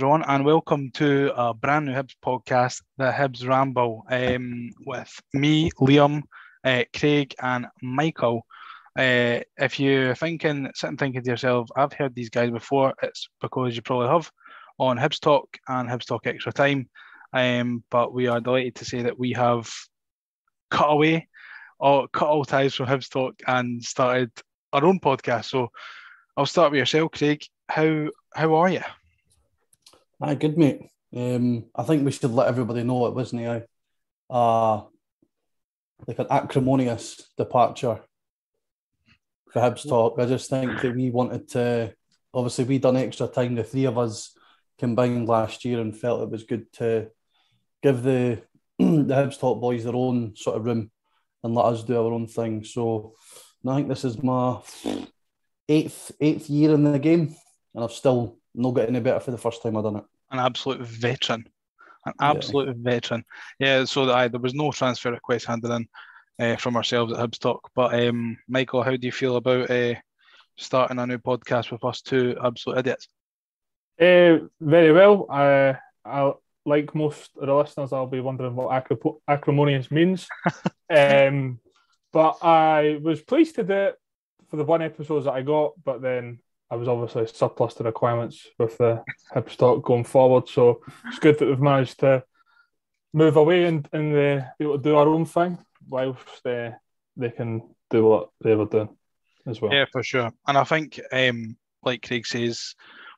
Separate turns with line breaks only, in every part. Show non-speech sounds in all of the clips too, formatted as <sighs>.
Everyone, and welcome to a brand new Hibs podcast, the Hibs Ramble, um, with me, Liam, uh, Craig, and Michael. Uh, if you're thinking, sitting thinking to yourself, I've heard these guys before, it's because you probably have on Hibs Talk and Hibs Talk Extra Time. Um, but we are delighted to say that we have cut away, or cut all ties from Hibs Talk and started our own podcast. So I'll start with yourself, Craig. How how are you?
Hi, good mate. Um, I think we should let everybody know it wasn't a uh, like an acrimonious departure for Hibs talk. I just think that we wanted to obviously we done extra time, the three of us combined last year and felt it was good to give the <clears throat> the Hibs talk boys their own sort of room and let us do our own thing. So I think this is my eighth eighth year in the game and I've still not got any better for the first time I've done it.
An absolute veteran, an absolute yeah. veteran. Yeah, so I, there was no transfer request handed in uh, from ourselves at Hibs Talk. But um, Michael, how do you feel about uh, starting a new podcast with us two absolute idiots?
Uh, very well. I, I, like most of the listeners, I'll be wondering what acrimonious means. <laughs> um, but I was pleased to do it for the one episode that I got, but then I was obviously surplus to requirements with the Hibs Talk going forward. So it's good that we've managed to move away and, and uh, be able to do our own thing whilst uh, they can do what they were doing as well.
Yeah, for sure. And I think, um, like Craig says,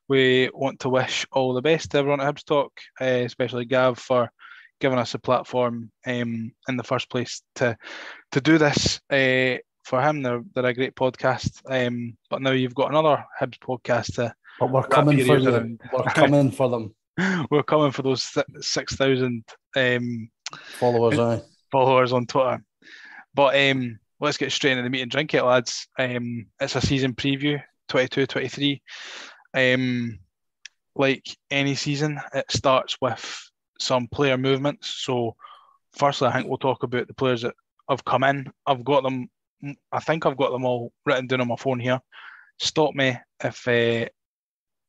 we want to wish all the best to everyone at Hibs Talk, uh, especially Gav for giving us a platform um, in the first place to to do this. Uh, for him. They're, they're a great podcast. Um, but now you've got another Hibs podcast to.
But we're coming for you. We're <laughs> coming for them.
we're coming for those six thousand um,
followers. Aye.
Followers on Twitter. But um, let's get straight into the meet and drink it, lads. Um, it's a season preview, 22-23. Um, like any season, it starts with some player movements. So, firstly, I think we'll talk about the players that have come in. I've got them I think I've got them all written down on my phone here. Stop me if uh,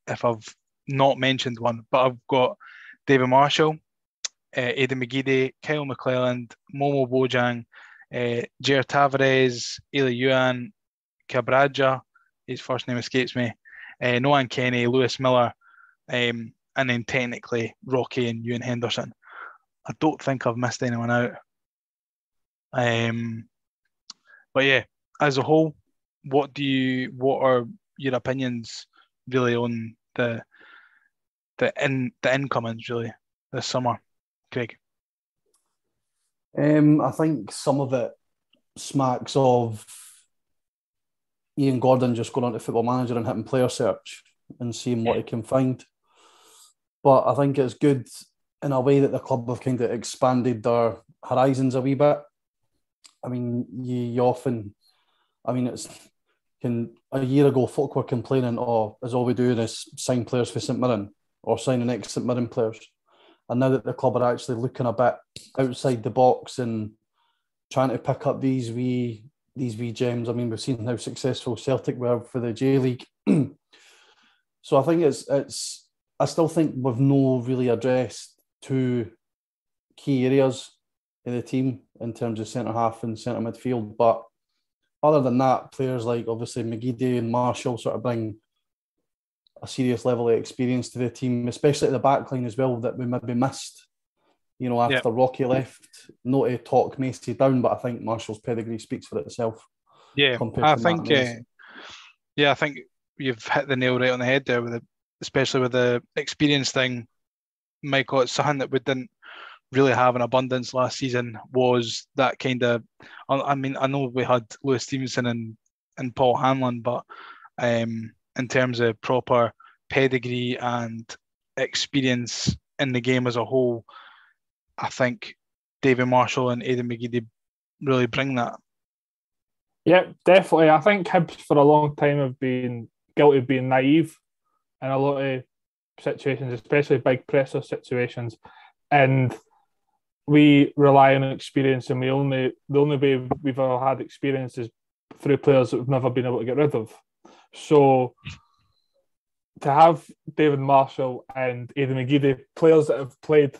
if I've not mentioned one, but I've got David Marshall, uh, Aidan McGeady, Kyle McClelland, Momo Bojang, uh, Jair Tavares, Elie Youan, Cabraja, his first name escapes me, uh, Nohan Kenneh, Lewis Miller, um, and then technically Rocky and Ewan Henderson. I don't think I've missed anyone out. Um, but yeah, as a whole, what do you what are your opinions really on the the in the incomings really this summer, Craig?
Um, I think some of it smacks of Ian Gordon just going on to Football Manager and hitting player search and seeing what he can find. But I think it's good in a way that the club have kind of expanded their horizons a wee bit. I mean, you, you often, I mean, it's can a year ago folk were complaining, oh, is all we do is sign players for St Mirren or signing ex St Mirren players. And now that the club are actually looking a bit outside the box and trying to pick up these wee these wee gems. I mean, we've seen how successful Celtic were for the J League. <clears throat> so I think it's it's I still think we've no really addressed two key areas in the team in terms of centre half and centre midfield. But other than that, players like obviously McGeady and Marshall sort of bring a serious level of experience to the team, especially at the back line as well, that we maybe missed. You know, after yep. Rocky left, not to talk Macey down, but I think Marshall's pedigree speaks for itself.
Yeah, I think. Uh, yeah, I think you've hit the nail right on the head there with the, especially with the experience thing, Michael. It's something that we didn't really have an abundance last season was that kind of. I mean, I know we had Lewis Stevenson and and Paul Hanlon, but um, in terms of proper pedigree and experience in the game as a whole, I think David Marshall and Aidan McGeady really bring that.
Yeah, definitely. I think Hibs for a long time have been guilty of being naive in a lot of situations, especially big presser situations. And we rely on experience, and we only the only way we've ever had experience is through players that we've never been able to get rid of. So to have David Marshall and Aidan McGeady, players that have played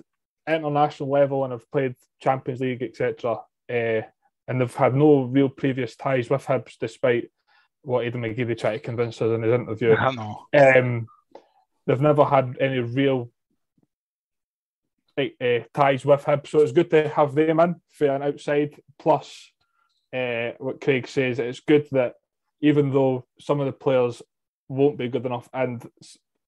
international level and have played Champions League, etc., uh, and they've had no real previous ties with Hibs, despite what Aidan McGeady tried to convince us in his interview.
I know.
Um, they've never had any real uh, ties with Hibs, so it's good to have them in for an outside. Plus, uh, what Craig says, it's good that even though some of the players won't be good enough, and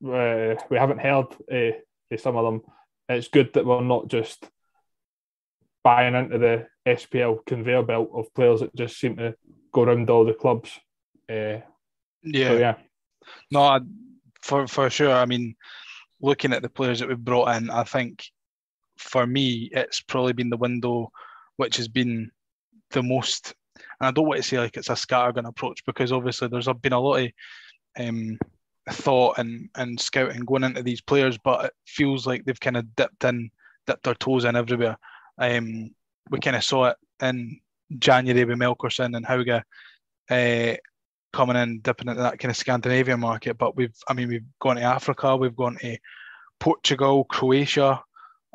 uh, we haven't heard uh, some of them. It's good that we're not just buying into the SPL conveyor belt of players that just seem to go around all the clubs. Uh,
yeah,
so, yeah.
No, for for sure. I mean, looking at the players that we've brought in, I think for me, it's probably been the window which has been the most. And I don't want to say like it's a scattergun approach because obviously there's been a lot of um, thought and, and scouting going into these players, but it feels like they've kind of dipped in, dipped their toes in everywhere. Um, we kind of saw it in January with Melkersen and Hauge uh, coming in, dipping into that kind of Scandinavian market. But we've, I mean, we've gone to Africa, we've gone to Portugal, Croatia,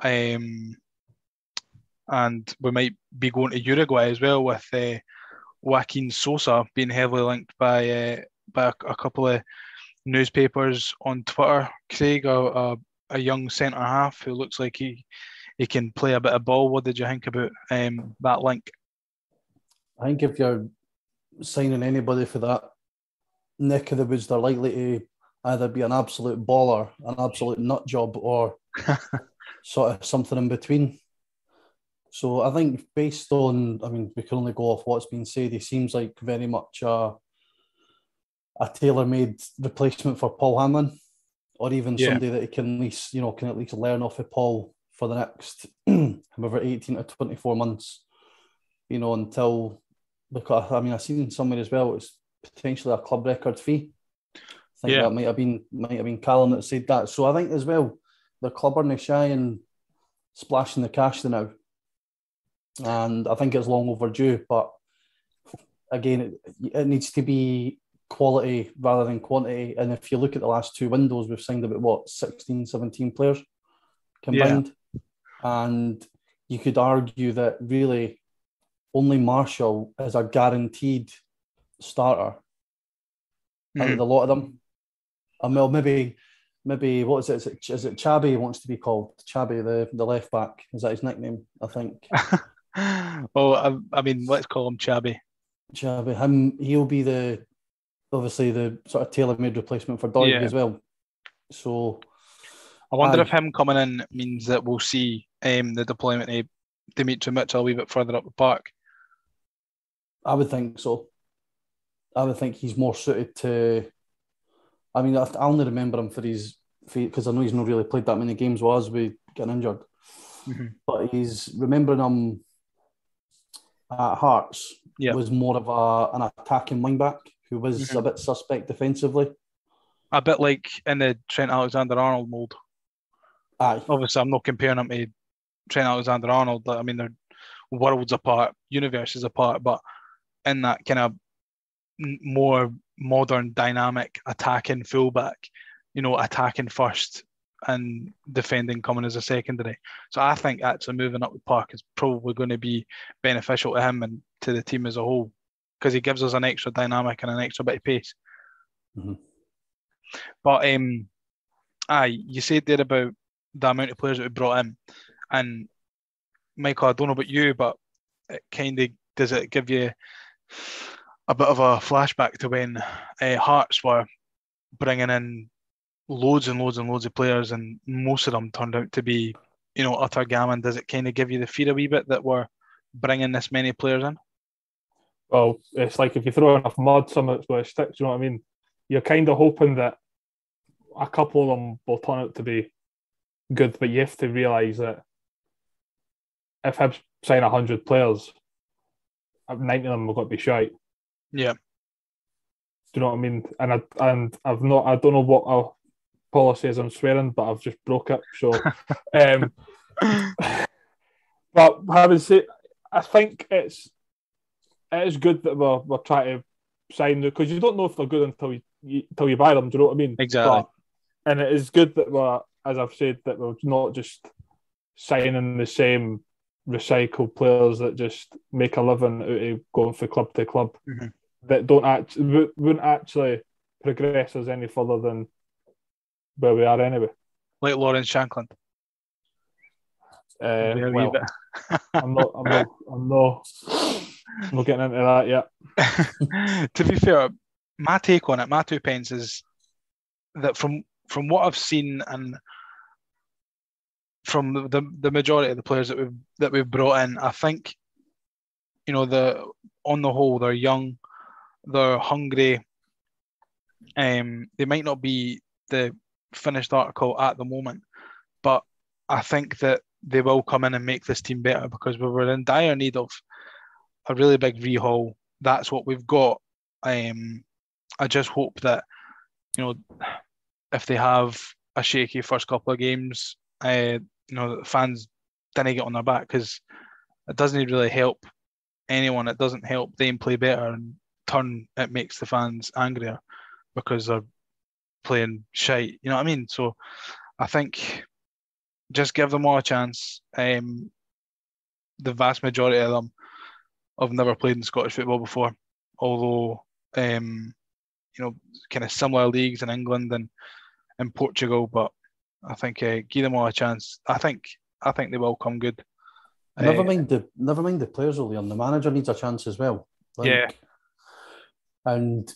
um, and we might be going to Uruguay as well with uh, Joaquin Sosa being heavily linked by uh, by a, a, couple of newspapers on Twitter. Craig, a, a, a young centre half who looks like he he can play a bit of ball. What did you think about um, that link?
I think if you're signing anybody for that neck of the woods, they're likely to either be an absolute baller, an absolute nut job, or <laughs> sort of something in between. So I think based on, I mean, we can only go off what's been said. He seems like very much a, a tailor-made replacement for Paul Hanlon, or even yeah. somebody that he can at least, you know, can at least learn off of Paul for the next <clears throat> however 18 to 24 months, you know, until because I mean I've seen somewhere as well it's potentially a club record fee. I think yeah. that might have been might have been Callum that said that. So I think as well the club are now shy and splashing the cash now. And I think it's long overdue, but again, it, it needs to be quality rather than quantity. And if you look at the last two windows, we've signed about what 16, 17 players combined. Yeah. And you could argue that really only Marshall is a guaranteed starter. Mm-hmm. Of a lot of them. And well, maybe maybe what is it? Is it, is it Chabby wants to be called? Chabby, the, the left back. Is that his nickname? I think. <laughs>
well, I, I, mean, let's call him Chabby.
Chabby. Him. He'll be the obviously the sort of tailor-made replacement for Doig yeah. as well. So.
I wonder if him coming in means that we'll see um, the deployment of Demetri Mitchell a wee bit further up the park.
I would think so. I would think he's more suited to I mean, I only remember him for his feet because I know he's not really played that many games was we getting injured. Mm-hmm. But he's remembering him at Hearts yep. was more of a, an attacking wingback who was mm-hmm. a bit suspect defensively.
A bit like in the Trent Alexander Arnold mold.
Aye.
Obviously, I'm not comparing him to Trent Alexander Arnold. I mean, they're worlds apart, universes apart, but in that kind of more modern, dynamic, attacking fullback, you know, attacking first and defending coming as a secondary. So I think actually moving up the park is probably going to be beneficial to him and to the team as a whole because he gives us an extra dynamic and an extra bit of pace. Mm-hmm. But um, aye, you said there about the amount of players that we brought in, and Michael, I don't know about you, but it kind of does it give you a bit of a flashback to when uh, Hearts were bringing in loads and loads and loads of players, and most of them turned out to be, you know, utter gammon. Does it kind of give you the fear a wee bit that we're bringing this many players in?
Well, it's like if you throw enough mud, some of it's going to stick. You know what I mean? You're kind of hoping that a couple of them will turn out to be good, but you have to realise that if Hibs sign hundred players, ninety of them will got to be shite.
Yeah.
Do you know what I mean? And I and I've not I don't know what our policy is on swearing, but I've just broke it. So <laughs> um but having said I think it's it is good that we're we're trying to sign them because you don't know if they're good until you, you until you buy them. Do you know what I mean?
Exactly.
and it is good that we're, as I've said, that we're not just signing the same recycled players that just make a living out of going from club to club
Mhm.
That don't actually wouldn't actually progress us any further than where we are anyway.
Like Lawrence Shankland.
Uh, well. I'm not, I'm not, I'm not, I'm not getting into that yet. <laughs>
to be fair, my take on it, my two pence is that from from what I've seen and from the, the, the majority of the players that we've that we've brought in, I think you know the on the whole they're young, they're hungry. Um, they might not be the finished article at the moment, but I think that they will come in and make this team better because we were in dire need of a really big rehaul. That's what we've got. Um, I just hope that you know if they have a shaky first couple of games, uh, you know fans didn't get on their back because it doesn't really help anyone. It doesn't help them play better and turn. It makes the fans angrier because they're playing shite. You know what I mean? So I think just give them all a chance. Um, the vast majority of them have never played in Scottish football before, although um, you know, kind of similar leagues in England and in Portugal. But I think uh, give them all a chance. I think I think they will come good.
Never
Uh,
mind the never mind the players, Leon. The manager needs a chance as well.
Yeah.
And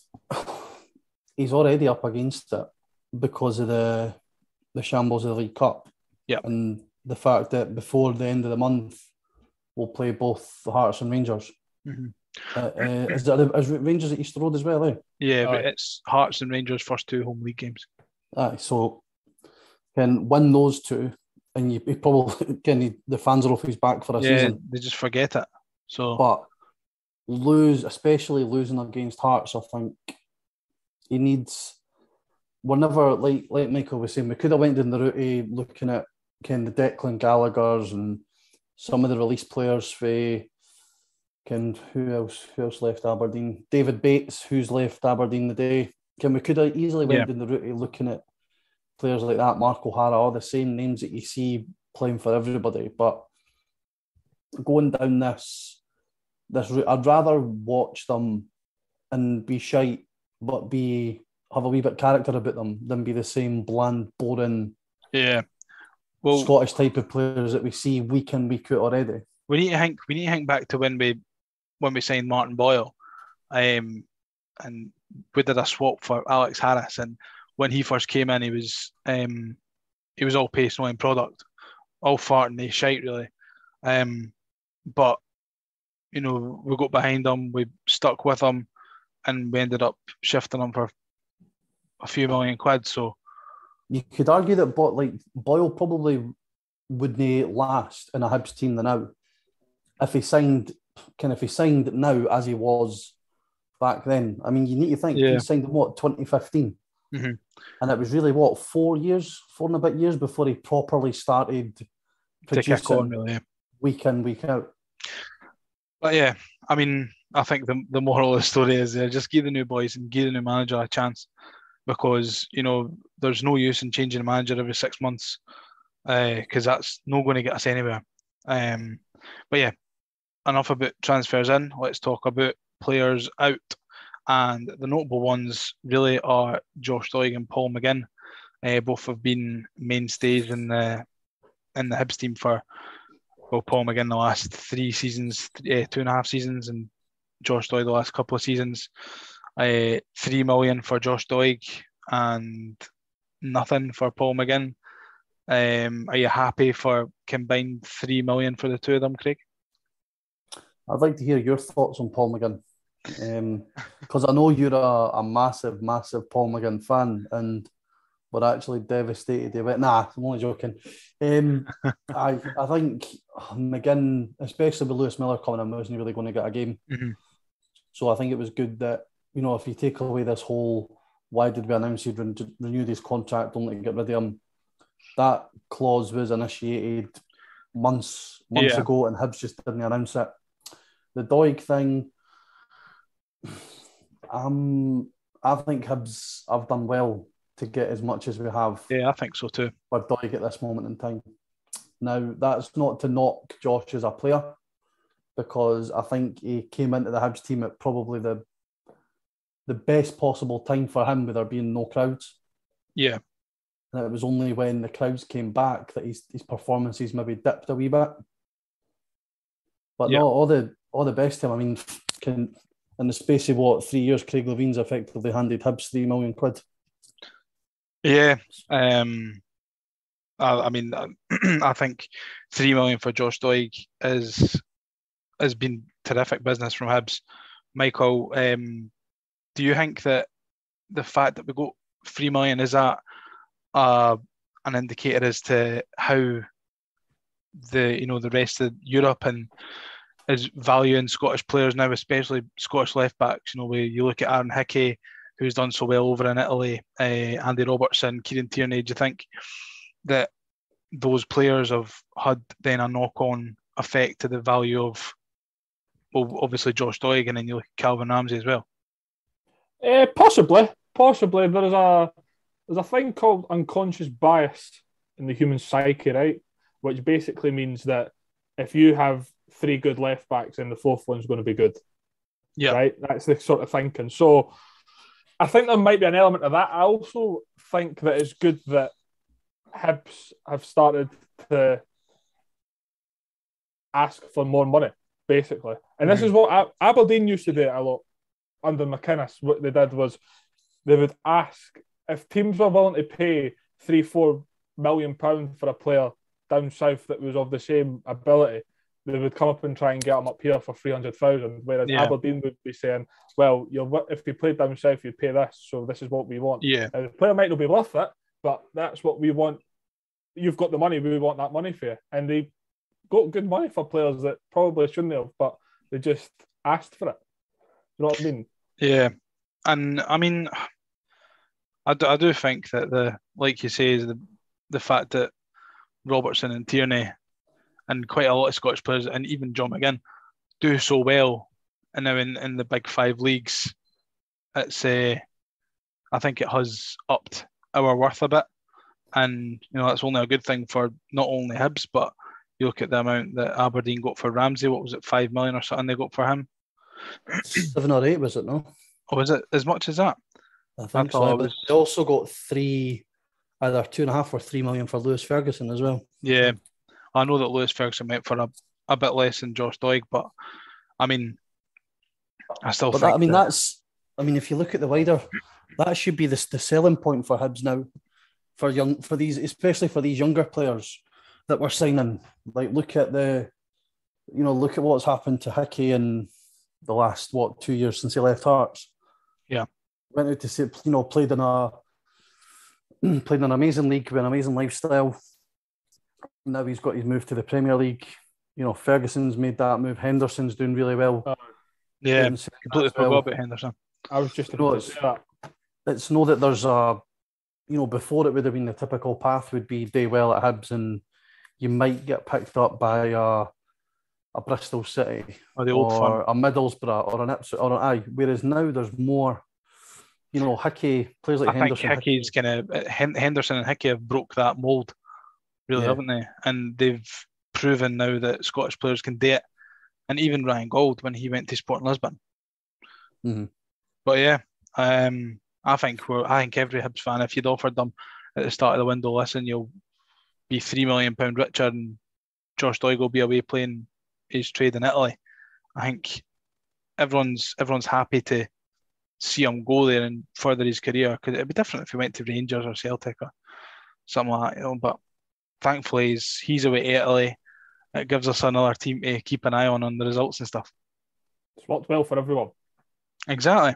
he's already up against it because of the the shambles of the League Cup.
Yeah.
and the fact that before the end of the month we'll play both the Hearts and Rangers.
Mhm.
Uh, uh, is that is Rangers at Easter Road as well? Eh?
Yeah, but it's Hearts and Rangers first two home league games.
Aye, so can win those two, and you, you probably <laughs> can the fans are off his back for a
yeah,
season.
they just forget it. So
But lose, especially losing against Hearts, I think he needs. We're never like like Michael was saying. We could have went down the route of looking at kind the Declan Gallagher's and some of the released players for. Can who else? Who else left Aberdeen? David Bates, who's left Aberdeen the day. Can we could have easily went
Yeah.
down the route of looking at players like that, Mark O'Hara, all the same names that you see playing for everybody. But going down this this route, I'd rather watch them and be shite, but be have a wee bit of character about them than be the same bland, boring
yeah, well,
Scottish type of players that we see week in week out already.
we need to think. We need to think back to when we when we signed Martin Boyle, um, and we did a swap for Alex Harris. And when he first came in, he was um, he was all pace, no end product, all fart and they shite really. Um, but you know, we got behind him, we stuck with him, and we ended up shifting him for a few million quid. So
You could argue that, but like Boyle probably wouldn't last in a Hibs team than now if he signed, kind of if he signed now as he was back then. I mean, you need to think
Yeah.
he signed in what 2015,
Mhm.
and it was really what four years, four and a bit years before he properly started
to kick
producing
on really.
week in week out.
But yeah, I mean, I think the the moral of the story is uh, just give the new boys and give the new manager a chance because you know there's no use in changing a manager every six months because that's not going to get us anywhere. Um, but yeah, enough about transfers in. Let's talk about players out, and the notable ones really are Josh Doig and Paul McGinn. Uh, both have been mainstays in the in the Hibs team for Paul McGinn the last three seasons, uh, two and a half seasons, and Josh Doig the last couple of seasons. Uh, three million for Josh Doig and nothing for Paul McGinn. Um, are you happy for combined three million for the two of them, Craig?
I'd like to hear your thoughts on Paul McGinn. Because I know you're a, a massive, massive Paul McGinn fan, and we're actually devastated. He went, nah, I'm only joking. Um, <laughs> I I think McGinn, especially with Lewis Miller coming in, wasn't really going to get a game.
Mhm.
So I think it was good that, you know, if you take away this whole why did we announce he'd ren- renewed his contract only to get rid of him, that clause was initiated months months
Yeah.
ago and Hibs just didn't announce it. The Doig thing, <sighs> um, I think Hibs have done well to get as much as we have
Yeah, I think so too.
for Doig at this moment in time. Now, that's not to knock Josh as a player, because I think he came into the Hibs team at probably the the best possible time for him, with there being no crowds.
Yeah,
And it was only when the crowds came back that his, his performances maybe dipped a wee bit. But
Yeah.
no, all the all the best to him. I mean, can in the space of what three years, Craig Levein's effectively handed Hibs three million quid.
Yeah. Um, I, I mean, <clears throat> I think three million for Josh Doig is has been terrific business from Hibs. Michael, um, do you think that the fact that we got three million is that uh, an indicator as to how the you know the rest of Europe and is valuing Scottish players now, especially Scottish left backs. You know, where you look at Aaron Hickey, who's done so well over in Italy, uh, Andy Robertson, Kieran Tierney. Do you think that those players have had then a knock-on effect to the value of, well, obviously Josh Doig, and then you look at Calvin Ramsay as well?
Uh, possibly, possibly. There's a there's a thing called unconscious bias in the human psyche, right? Which basically means that if you have three good left backs, then the fourth one's going to be good.
Yeah.
Right. That's the sort of thinking. So I think there might be an element of that. I also think that it's good that Hibs have started to ask for more money, basically. And this
Mhm.
is what Ab- Aberdeen used to do a lot under McInnes. What they did was they would ask if teams were willing to pay three, four million pounds for a player down south that was of the same ability, they would come up and try and get him up here for three hundred thousand. Whereas
Yeah.
Aberdeen would be saying, "Well, you're if they played down south, you'd pay this, so this is what we want."
Yeah,
Now, the player might not be worth it, but that's what we want. You've got the money, we want that money for you. And they got good money for players that probably shouldn't have, but they just asked for it. You know what I mean?
yeah, and I mean, I do, I do think that the like you say is the the fact that Robertson and Tierney and quite a lot of Scottish players and even John McGinn do so well, and now in, in the big five leagues, it's uh, I think it has upped our worth a bit, and you know that's only a good thing for not only Hibs but you look at the amount that Aberdeen got for Ramsay. What was it, five million or something they got for him?
Seven or eight was it? No,
Or was it as much as that?
I think so.
it was-
they also got three, either two and a half or three million for Lewis Ferguson as well.
Yeah, I know that Lewis Ferguson went for a, a bit less than Josh Doig, but I mean, I still
But
think
that, I mean,
that-
that's. I mean, if you look at the wider, that should be the, the selling point for Hibs now, for young for these, especially for these younger players that we're signing. Like, look at the, you know, look at what's happened to Hickey in the last what two years since he left Hearts.
Yeah.
went out to see, you know, played in a <clears throat> played in an amazing league with an amazing lifestyle. Now he's got his move to the Premier League. You know, Ferguson's made that move. Henderson's doing really well.
Uh,
yeah, completely
as well
forgot about Henderson.
I was just
No,
about to
it's-
say that.
it's know that there's a, you know, before it would have been the typical path would be day well at Hibs and you might get picked up by a, a Bristol City
Or the old firm.
or a Middlesbrough or an Ipswich or an I. Whereas now there's more, you know, Hickey players like
I think
Henderson.
Hickey's kind of Henderson and Hickey have broke that mold, really,
Yeah.
haven't they? And they've proven now that Scottish players can do it. And even Ryan Gauld when he went to Sporting Lisbon.
Mhm.
But yeah, um, I think we're, I think every Hibs fan, if you'd offered them at the start of the window, listen, you'll be three million pound richer, and Josh Doig will be away playing his trade in Italy. I think everyone's everyone's happy to see him go there and further his career because it'd be different if he went to Rangers or Celtic or something like that. You know, but thankfully he's he's away to Italy. It gives us another team to keep an eye on on the results and stuff.
It's worked well for everyone.
Exactly.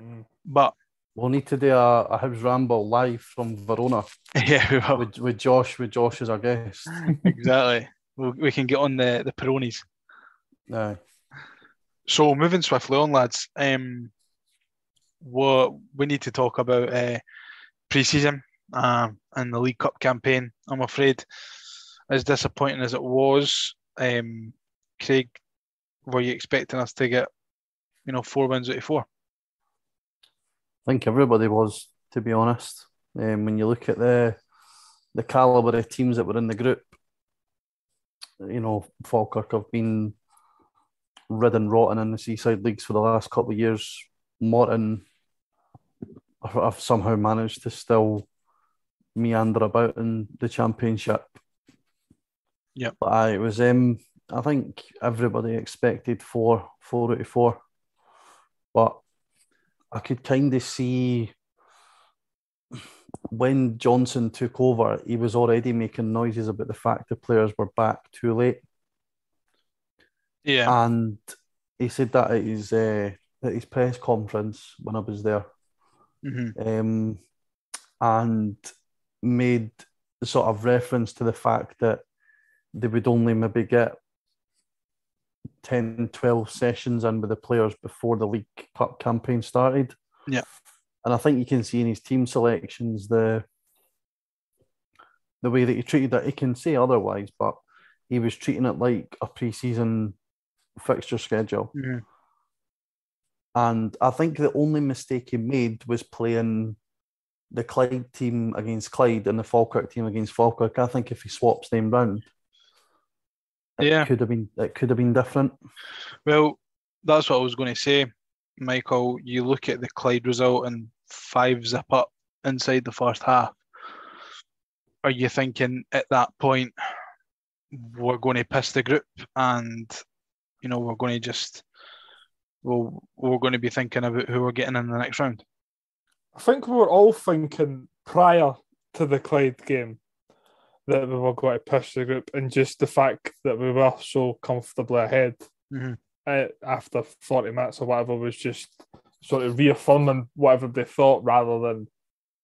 Mm.
But
We'll need to do a, a Hibs ramble live from Verona <laughs>
yeah, we will.
with, with Josh, with Josh as our guest. <laughs>
exactly. We, we can get on the the Peronis.
Aye.
So moving swiftly on, lads. Um, what we need to talk about uh, pre-season um, and the League Cup campaign. I'm afraid, as disappointing as it was, um, Craig, were you expecting us to get, you know, four wins out of four?
I think everybody was, to be honest. Um, when you look at the the caliber of teams that were in the group, you know, Falkirk have been ridden rotten in the seaside leagues for the last couple of years. Morton have somehow managed to still meander about in the championship.
Yeah,
but I, it was um, I think everybody expected four, four out of four, but I could kind of see when Johnson took over, he was already making noises about the fact the players were back too late.
Yeah,
and he said that at his uh, at his press conference when I was there,
mm-hmm.
um, and made sort of reference to the fact that they would only maybe get 10, 12 sessions in with the players before the League Cup campaign started.
Yeah.
And I think you can see in his team selections the the way that he treated it. He can say otherwise, but he was treating it like a pre-season fixture schedule.
Mm-hmm.
And I think the only mistake he made was playing the Clyde team against Clyde and the Falkirk team against Falkirk. I think if he swaps them round, it
yeah,
could have been it could have been different.
Well, that's what I was going to say, Michael. You look at the Clyde result and five zip up inside the first half. Are you thinking at that point we're going to piss the group and you know we're going to just well we're going to be thinking about who we're getting in the next round?
I think we were all thinking prior to the Clyde game that we were going to push the group, and just the fact that we were so comfortably ahead
mm-hmm.
after 40 minutes or whatever was just sort of reaffirming whatever they thought rather than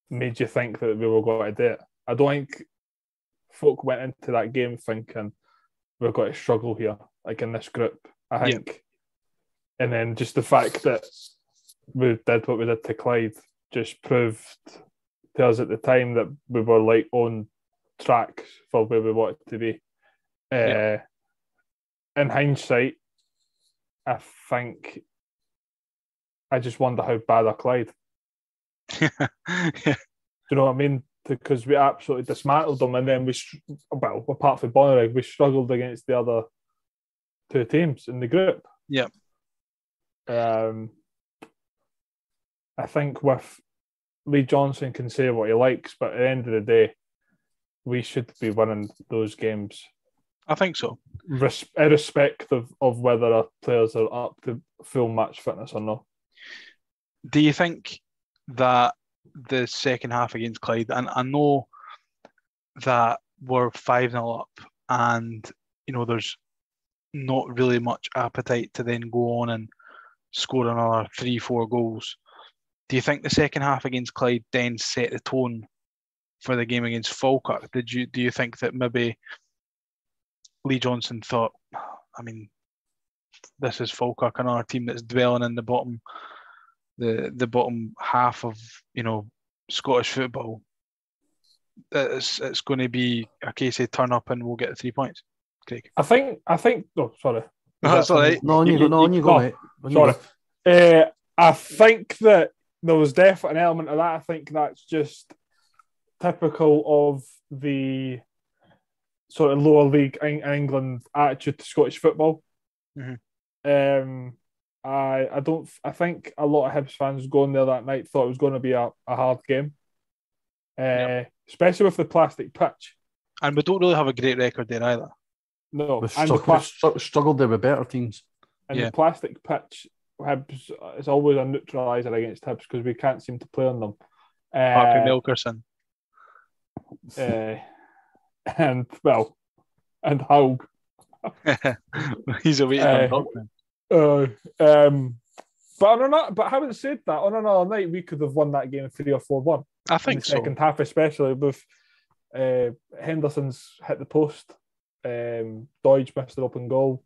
made you think that we were going to do it. I don't think folk went into that game thinking we're going to struggle here, like in this group. I think. Yep. And then just the fact that we did what we did to Clyde just proved to us at the time that we were like on track for where we wanted to be. Uh, In hindsight, I think I just wonder how bad I Clyde.
yeah. <laughs>
Do you know what I mean? Because we absolutely dismantled them, and then we, well, apart from Bonnyrigg, we struggled against the other two teams in the group.
Yeah.
Um, I think with Lee Johnson can say what he likes, but at the end of the day, we should be winning those games.
I think so.
Res- irrespective of whether our players are up to full match fitness or not.
Do you think that the second half against Clyde, and I know that we're 5 0 up, and you know, there's not really much appetite to then go on and score another three, four goals. Do you think the second half against Clyde then set the tone for the game against Falkirk? Did you do you think that maybe Lee Johnson thought, I mean, this is Falkirk, another team that's dwelling in the bottom, the the bottom half of you know Scottish football. It's it's going to be a case of turn up and we'll get the three points. Craig.
I think I think. Oh, sorry.
No, <laughs> that's all right.
No, on you, go. No, on you go, mate.
Sorry. Uh, I think that there was definitely an element of that. I think that's just typical of the sort of lower league in England attitude to Scottish football.
Mm-hmm.
Um, I I don't I think a lot of Hibs fans going there that night thought it was going to be a, a hard game, uh, yep. especially with the plastic pitch.
And we don't really have a great record there either.
No,
we've, and struggled, plas- we've struggled there with better teams.
And yeah. the plastic pitch, Hibs is always a neutraliser against Hibs because we can't seem to play on them.
Uh, Melkersen
uh, <laughs> and well, and Hauge. <laughs>
He's a waiting uh,
uh, um, but on another, but having said that, on another night we could have won that game three or four one.
I think
so. Second half, especially with uh, Henderson's hit the post, um, Doig missed an open goal.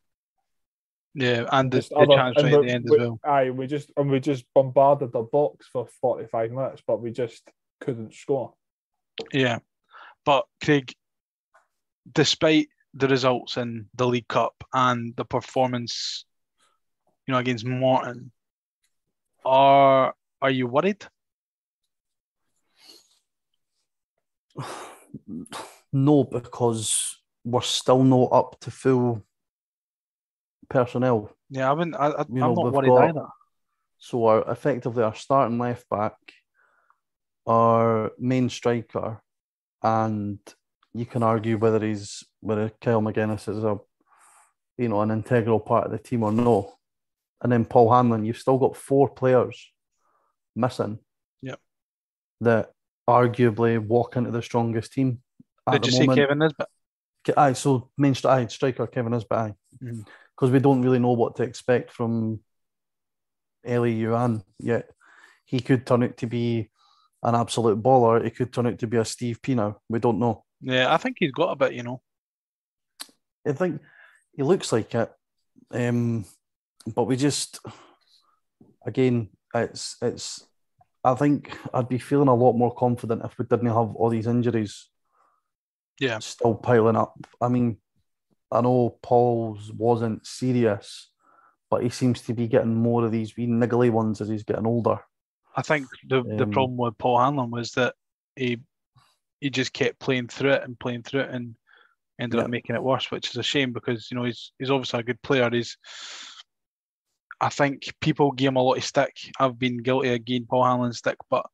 Yeah, and the, the other, chance right at the end
we,
as well.
Aye, we just and we just bombarded the box for forty five minutes, but we just couldn't score.
Yeah, but Craig, despite the results in the League Cup and the performance, you know, against Morton, are are you worried? <sighs>
No, because we're still not up to full personnel.
Yeah, I wouldn't. I, I, I'm
know,
not worried
got-
either.
So our effectively our starting left back, our main striker, and you can argue whether he's whether Kyle Magennis is a you know an integral part of the team or no. And then Paul Hanlon, you've still got four players missing.
Yep.
That arguably walk into the strongest team at
Did
the
you
moment.
Kevin Nisbet?
Aye, so main aye, striker Kevin Nisbet, aye.
Mhm.
Because we don't really know what to expect from Elie Youan yet. He could turn out to be an absolute baller. He could turn out to be a Steve Pino. We don't know.
Yeah, I think he's got a bit. You know.
I think he looks like it. Um, but we just again, it's it's I think I'd be feeling a lot more confident if we didn't have all these injuries
Yeah.
still piling up. I mean, I know Paul's wasn't serious, but he seems to be getting more of these wee niggly ones as he's getting older.
I think the the
Um,
problem with Paul Hanlon was that he he just kept playing through it and playing through it and ended up making it worse, which is a shame because you know he's he's obviously a good player. He's I think people give him a lot of stick. I've been guilty of giving Paul Hanlon stick, but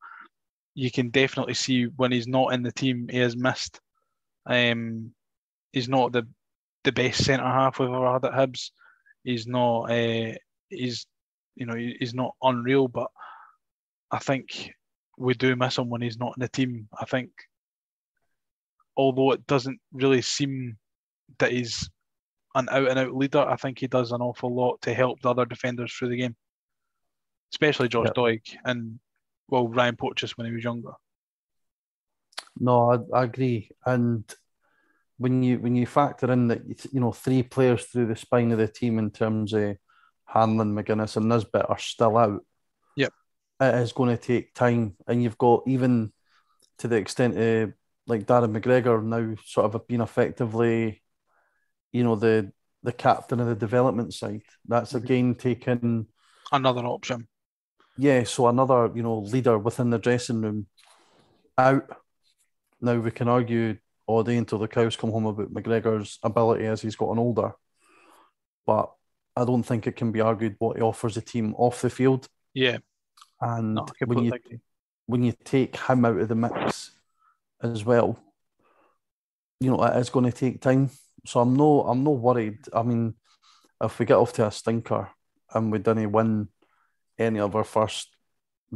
you can definitely see when he's not in the team, he has missed. Um, he's not the the best centre half we've ever had at Hibs. He's not. Uh, he's you know he's not unreal, but I think we do miss him when he's not in the team. I think, although it doesn't really seem that he's an out and out leader, I think he does an awful lot to help the other defenders through the game, especially Josh
Yep.
Doig and well Ryan Porteous when he was younger.
No, I, I agree. And when you when you factor in that you know three players through the spine of the team in terms of Hanlon, Magennis, and Nisbet are still out.
Yep.
It is going to take time, and you've got even to the extent of like Darren McGregor now sort of being effectively, you know, the the captain of the development side. That's
Mhm.
again taken
Another option.
yeah, so another, you know, leader within the dressing room out. Now we can argue day until the cows come home about McGregor's ability as he's gotten older. But I don't think it can be argued what he offers the team off the field.
Yeah,
And
no,
when you when you take him out of the mix as well, you know, it is going to take time. So I'm no I'm no worried. I mean, if we get off to a stinker and we don't win any of our first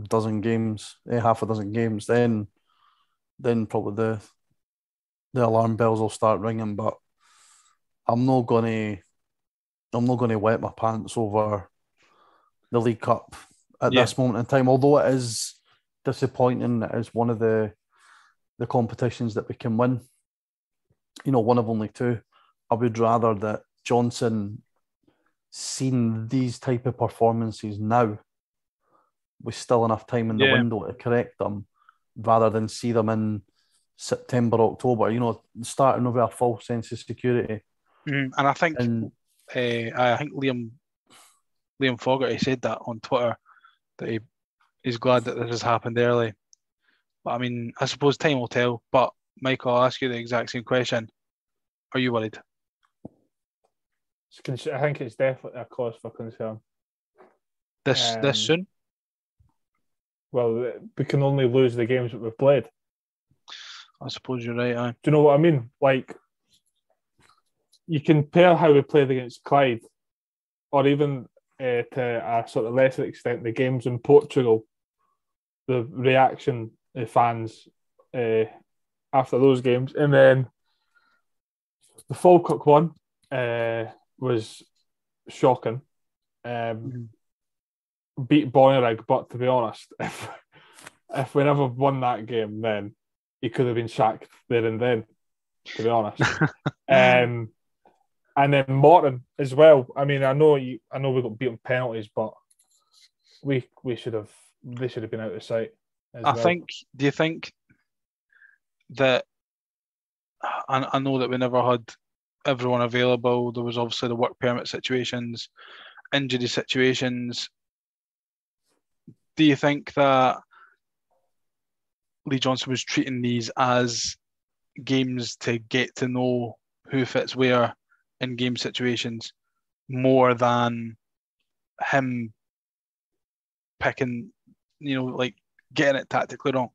dozen games, eh, half a dozen games, then then probably the the alarm bells will start ringing. But I'm not gonna I'm not gonna wet my pants over the League Cup at
Yeah.
this moment in time. Although it is disappointing, it is one of the the competitions that we can win. You know, one of only two. I would rather that Johnson seen these type of performances now with still enough time in the
Yeah.
window to correct them rather than see them in September, October, you know, starting with a false sense of security.
Mhm. And I think
And
uh, I think Liam Liam Fogarty said that on Twitter that he he's glad that this has happened early. But I mean, I suppose time will tell. But Michael, I'll ask you the exact same question. Are you worried?
I think it's definitely a cause for concern.
This this
Um,
soon?
Well, we can only lose the games that we've played.
I suppose you're right. Aye.
Do you know what I mean? Like, you compare how we played against Clyde, or even uh, to a sort of lesser extent, the games in Portugal, the reaction of fans uh, after those games. And then the Falkirk one uh, was shocking. Um, beat Bonnyrigg, but to be honest, <laughs> if, if we never won that game, then he could have been sacked there and then, to be honest. <laughs> um, and then Morton as well. I mean, I know you, I know we got beaten penalties, but we we should have they should have been out of sight. as
I
well.
think. Do you think that? I, I know that we never had everyone available. There was obviously the work permit situations, injury situations. Do you think that Lee Johnson was treating these as games to get to know who fits where in game situations more than him picking, you know, like getting it tactically wrong.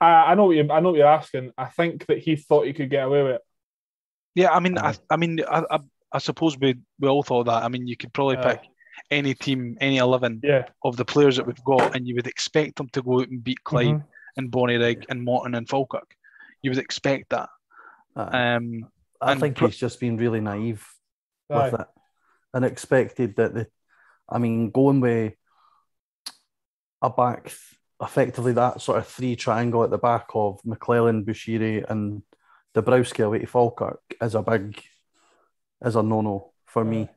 I, I know what you I know what you're asking. I think that he thought he could get away with it.
Yeah, I mean, I, I mean, I, I, I suppose we we all thought that. I mean, you could probably
Uh,
pick any team, any eleven
Yeah.
of the players that we've got, and you would expect them to go out and beat Clyde
Mhm.
And Bonnyrigg and Morton and Falkirk. You would expect that. Um,
I think
pro-
he's just been really naive
Aye.
with it and expected that the, I mean, going with a back, effectively that sort of three triangle at the back of McClellan, Bushiri, and Dabrowski away to Falkirk is a big, is a no no for me.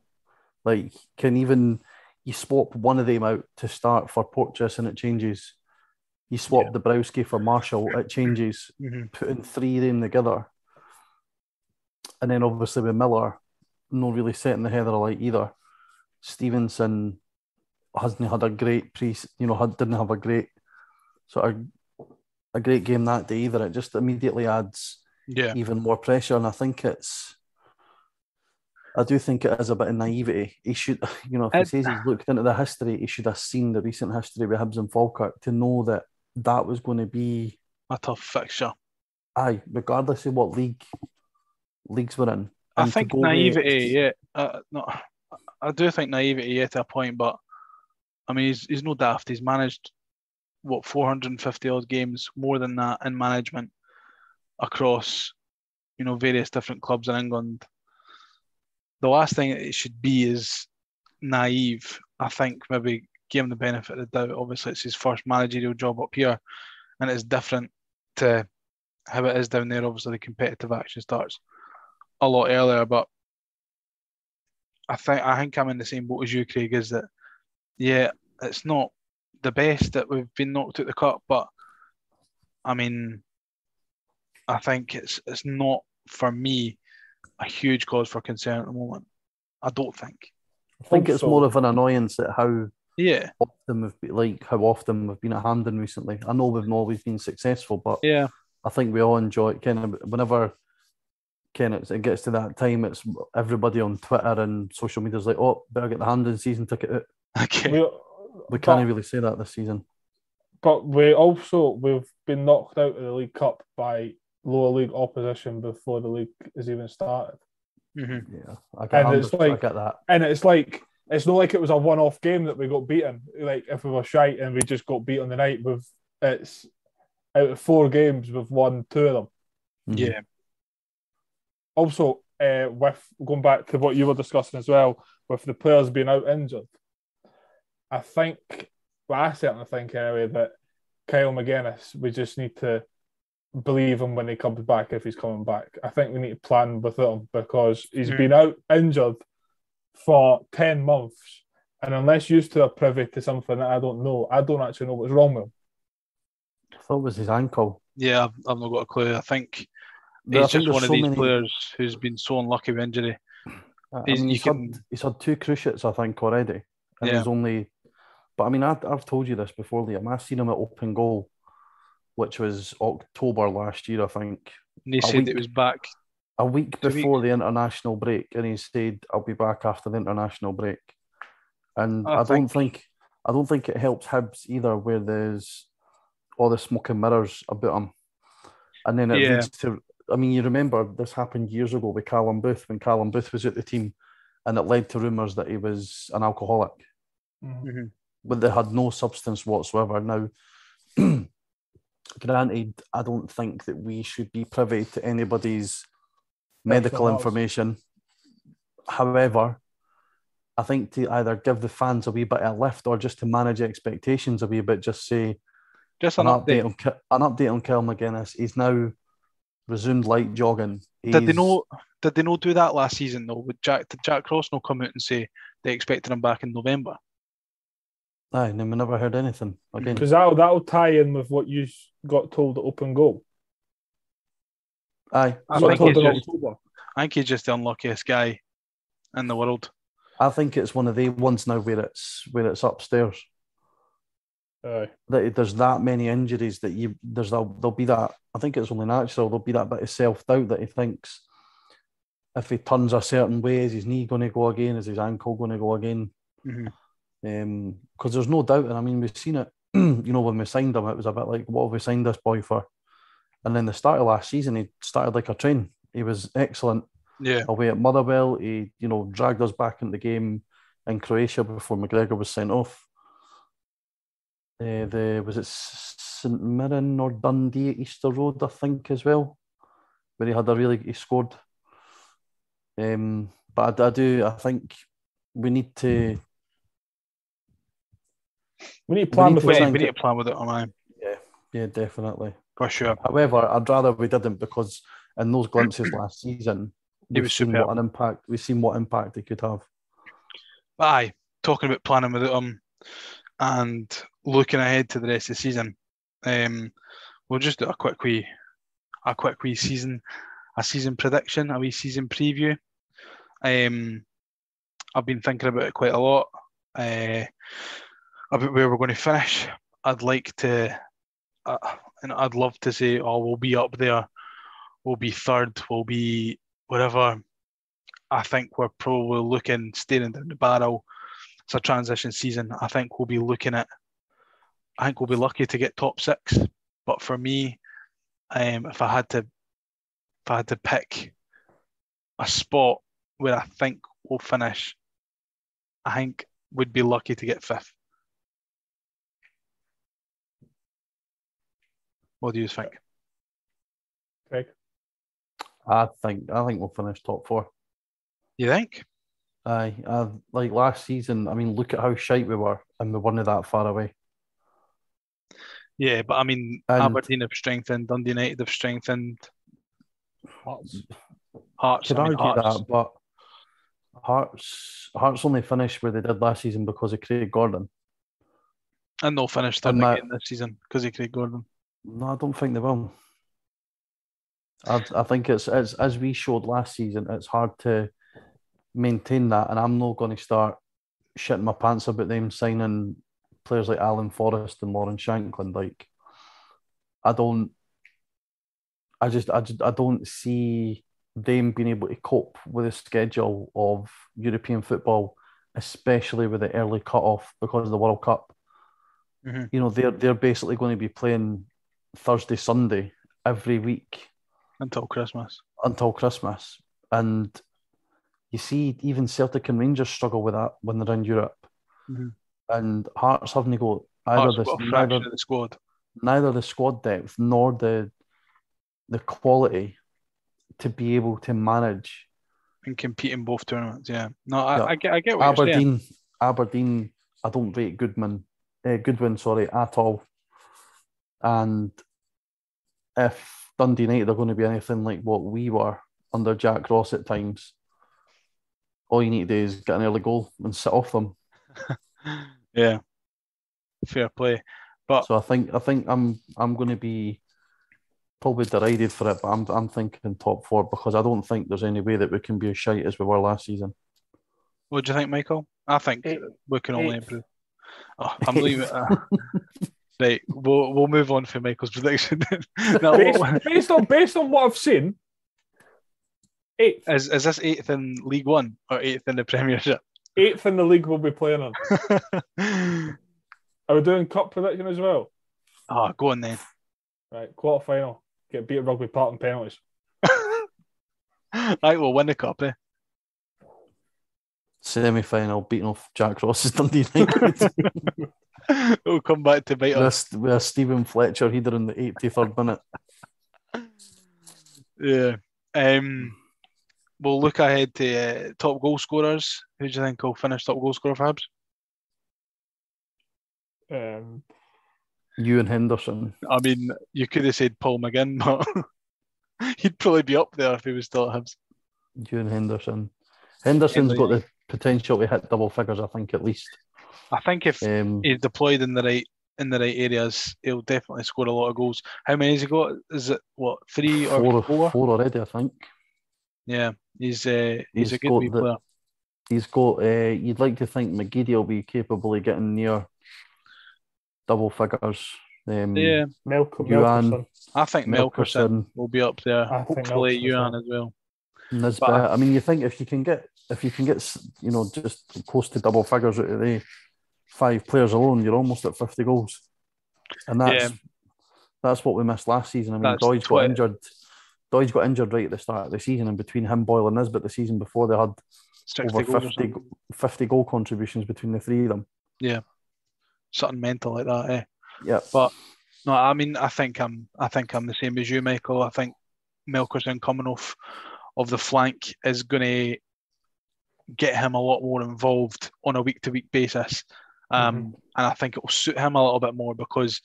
Like, can even you swap one of them out to start for Porteous and it changes. You swap Dabrowski for Marshall, it changes
mhm.
putting three of them together. And then obviously with Miller, no really setting the heather alight either. Stevenson hasn't had a great pre, you know, had, didn't have a great sort of a great game that day either. It just immediately adds
yeah,
even more pressure, and I think it's. I do think it is a bit of naivety. He should, <laughs> you know, if he says he's looked into the history, he should have seen the recent history with Hibs and Falkirk to know that that was going to be
a tough fixture.
aye, regardless of what league leagues we're in.
I think
with-
naivety, yeah. Uh, no, I do think naivety, yeah, to a point, but I mean, he's, he's no daft. He's managed what 450 odd games, more than that in management across, you know, various different clubs in England. The last thing it should be is naive. I think maybe give him the benefit of the doubt. Obviously, it's his first managerial job up here, and it's different to how it is down there. Obviously, the competitive action starts a lot earlier, but I think I think I'm in the same boat as you, Craig. Is that yeah, it's not the best that we've been knocked out the cup, but I mean, I think it's it's not for me a huge cause for concern at the moment. I don't think.
I think it's
so.
more of an annoyance at how
Yeah,
often we've been, like how often we've been at Hampden recently. I know we've not always been successful, but
yeah,
I think we all enjoy it. Kind of whenever kind of it gets to that time, it's everybody on Twitter and social media is like, "Oh, better get the Hampden season ticket out."
okay,
We,
We can't really say that this season.
but we also we've been knocked out of the League Cup by lower league opposition before the league has even started.
Mhm.
Yeah, I get,
And it's
Hampden- I get that.
And it's like it's not like it was a one-off game that we got beaten. Like if we were shite and we just got beat on the night, with it's out of four games, we've won two of them.
Mhm.
yeah,
Also, uh, with going back to what you were discussing as well, with the players being out injured, I think, well, I certainly think anyway that Kyle Magennis, we just need to believe him when he comes back if he's coming back. I think we need to plan with him because he's
Mm.
been out injured for 10 months. And unless you two are privy to something that I don't know, I don't actually know what's wrong with him.
I thought it was his ankle.
yeah. I've, I've not got a clue. I think
But I
he's
think
just
there's
one of
so
these
many-
players who's been so unlucky with injury.
I
He's-
mean,
you
he's,
can-
had, he's had two cruciates, I think, already. And
Yeah.
he's only, but I mean, I, I've told you this before, Liam. I've seen him at open goal, which was October last year, I think.
And he
A
said
week.
it was back.
A week
Two
before the international break, and he said, "I'll be back after the international break." And
I
I, don't think, I don't think it helps Hibs either, where there's all the smoke and mirrors about him, and then it
Yeah.
leads to. I mean, you remember this happened years ago with Callum Booth when Callum Booth was at the team, and it led to rumours that he was an alcoholic,
Mhm.
but they had no substance whatsoever. Now, <clears throat> granted, I don't think that we should be privy to anybody's medical information. However, I think to either give the fans a wee bit of a lift or just to manage expectations a wee bit, just say
Just
an
an
update
update.
on an update on Kyle Magennis. He's now resumed light jogging.
Did they
He's-
know? Did they not do that last season though? Would Jack, did Jack Ross not come out and say they expected him back in November?
Aye, and then we never heard anything again.
Because that'll, that'll tie in with what you got told at open goal.
Aye,
I
You
think
told
it's just-
October.
I think he's just the unluckiest guy in the world.
I think it's one of the ones now where it's where it's upstairs.
Aye.
that there's that many injuries that you there's there'll, there'll be that I think it's only natural there'll be that bit of self doubt that he thinks if he turns a certain way is his knee going to go again is his ankle going to go again
Mhm.
um because there's no doubt and I mean we've seen it <clears throat> you know when we signed him it was a bit like what have we signed this boy for and then the start of last season he started like a train he was excellent
Yeah,
away at Motherwell. He, you know, dragged us back in the game in Croatia before McGregor was sent off. Uh, the was it St Mirren or Dundee at Easter Road, I think, as well, where he had a really he scored. Um, but I, I do, I think we need to,
We need to plan
need
with it.
we need
it-
to plan with it, am I?
yeah, definitely.
For sure.
However, I'd rather we didn't because in those glimpses <clears throat> last season, we've seen
superb.
what an impact we've seen what impact he could have.
Aye, talking about planning with him and looking ahead to the rest of the season, um, we'll just do a quick wee, a quick wee season, a season prediction, a wee season preview. Um, I've been thinking about it quite a lot. Uh, about where we're going to finish. I'd like to, uh, and I'd love to say, oh, we'll be up there, we'll be third, we'll be whatever. I think we're probably looking staring down the barrel. It's a transition season. I think we'll be looking at. I think we'll be lucky to get top six. But for me, um, if I had to, if I had to pick a spot where I think we'll finish, I think we'd be lucky to get fifth. What do you think?
Craig.
I think I think we'll finish top four.
You think?
Aye, uh, like last season. I mean, look at how shite we were, and we weren't that far away.
Yeah, but I mean,
And-
Aberdeen have strengthened, Dundee United have strengthened,
Hearts.
Hearts.
Could
I mean,
argue
Hearts.
that, but Hearts Hearts only finished where they did last season because of Craig Gordon.
And they'll finish third
And
again this season because of Craig Gordon.
No, I don't think they will. I, I think it's as as we showed last season, it's hard to maintain that, and I'm not going to start shitting my pants about them signing players like Alan Forrest and Lawrence Shankland. Like, I don't, I just, I just, I don't see them being able to cope with the schedule of European football, especially with the early cut off because of the World Cup
Mhm.
you know they're they're basically going to be playing Thursday Sunday every week
Until Christmas.
until Christmas and you see even Celtic and Rangers struggle with that when they're in Europe
Mhm.
and Hearts haven't got either the neither,
the squad.
neither the squad depth nor the the quality to be able to manage
and compete in both tournaments. Yeah, no, I,
Yeah.
I get, I get what you're saying.
Aberdeen Aberdeen I don't rate Goodman uh, Goodwin sorry at all and if Dundee United are going to be anything like what we were under Jack Ross at times all you need to do is get an early goal and sit off them <laughs>
Yeah, fair play. But
so I think I think I'm I'm going to be probably derided for it but I'm I'm thinking top four because I don't think there's any way that we can be as shite as we were last season
what do you think, Michael? I think
Eight-
we can only
eighth.
improve. Oh, I'm leaving. Uh, <laughs> right, we'll we'll move on for Michael's prediction. <laughs> now,
Based, based on based on what I've seen, eighth,
is is this eighth in League One or eighth in the Premiership?
eighth in the league we'll be playing on. <laughs> Are we doing cup prediction as well?
oh, go on then.
Right, quarter final. Get beat at Rugby Park in penalties. <laughs>
right, we'll win the cup. Eh?
semi-final beating off Jack Ross's Dundee United <laughs>
we'll come back to bite us.
with, a, with a Steven Fletcher header in the 83rd minute
Yeah. Um, we'll look ahead to uh, top goal scorers. Who do you think will finish top goal scorer for Hibs?
Um,
Ewan Henderson
I mean, you could have said Paul McGinn, <laughs> but <laughs> he'd probably be up there if he was still at Hibs.
Ewan Henderson Henderson's
Henry.
got the potential to hit double figures I think at least
I think if
um,
he's deployed in the right in the right areas, he'll definitely score a lot of goals. How many has he got? Is it what three or
four,
four?
four already I think
Yeah, he's uh, he's,
He's
a good
the-
player.
he's got uh, you'd like to think McGeady will be capable of getting near double figures. Um,
Yeah,
Melk-
Youan.
Melkersen.
I think Melkersen
Melkersen,
will be up there.
I think
Hopefully,
Melkersen as
Youan
well.
Well.
Nisbet.
But-
I mean, you think if you can get if you can get you know just close to double figures out of the five players alone, you're almost at fifty goals, and that's
Yeah.
that's what we missed last season. I mean,
That's
Doig got injured. Doig got injured right at the start of the season, and between him, Boyle, and Nisbet, the season before they had
60
over
goals
50, 50 goal contributions between the three of them.
Yeah, something mental like that. Eh?
Yeah,
But no, I mean, I think I'm, I think I'm the same as you, Michael. I think Melkersen coming off of the flank is going to get him a lot more involved on a week-to-week basis, um, and I think it will suit him a little bit more because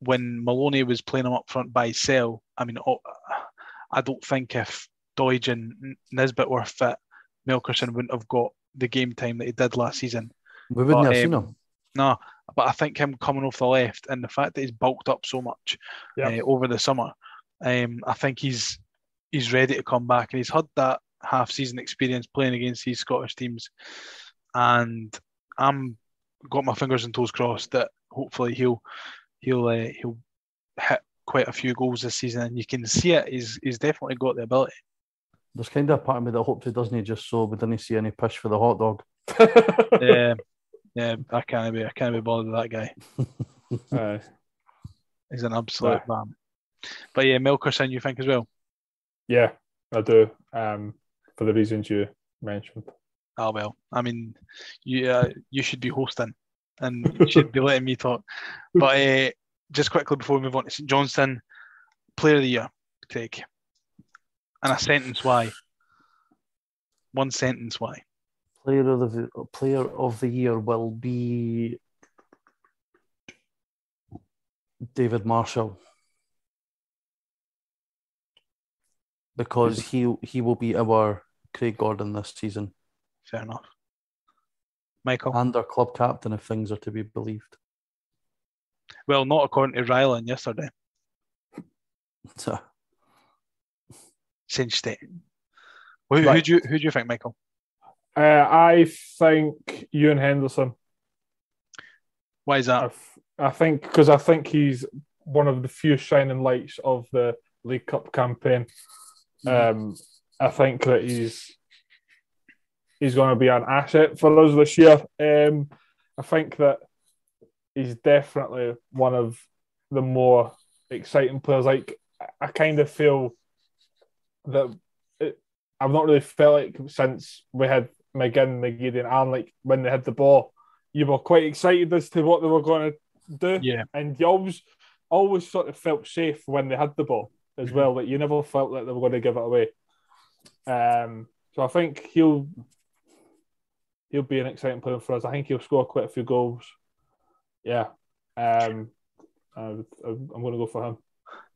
when Maloney was playing him up front by Cell, I mean, oh, I don't think if Doig and Nisbet were fit, Melkersen wouldn't have got the game time that he did last season.
we wouldn't
But,
have seen
um,
him.
No, but I think him coming off the left and the fact that he's bulked up so much
Yeah.
uh, over the summer, um, I think he's he's ready to come back and he's had that half season experience playing against these Scottish teams, and I'm got my fingers and toes crossed that hopefully he'll he'll uh, he'll hit quite a few goals this season and you can see it. He's he's definitely got the ability.
There's kind of a part of me that hopes he doesn't he just so we didn't see any push for the hot dog. <laughs>
Yeah, yeah, I can't be I can't be bothered with that guy. <laughs>
Aye.
He's an absolute man. But yeah, Melkersen, you think as well?
Yeah, I do. Um, for the reasons you mentioned.
Oh well, I mean, you uh, you should be hosting, and <laughs> you should be letting me talk. But uh, just quickly before we move on to St Johnstone, Player of the Year, Craig, and a sentence why. One sentence why.
Player of the player of the year will be David Marshall because he he will be our Craig Gordon this season
Fair enough. Michael.
and our club captain if things are to be believed.
well, not according to Ryland yesterday. <laughs>
So,
Cinch State. Who, who do you who do you think, Michael?
Uh, I think Ewan Henderson.
Why is that?
f- I think because I think he's one of the few shining lights of the League Cup campaign. Um, I think that he's he's going to be an asset for us this year. Um, I think that he's definitely one of the more exciting players. Like I- kind of feel that it, I've not really felt like since we had McGinn, McGeady, and Aaron, like when they had the ball, you were quite excited as to what they were going to do
Yeah,
and you always always sort of felt safe when they had the ball as well. That you never felt like they were going to give it away. Um, so I think he'll he'll be an exciting player for us. I think he'll score quite a few goals. Yeah, um, I, am going to go for him.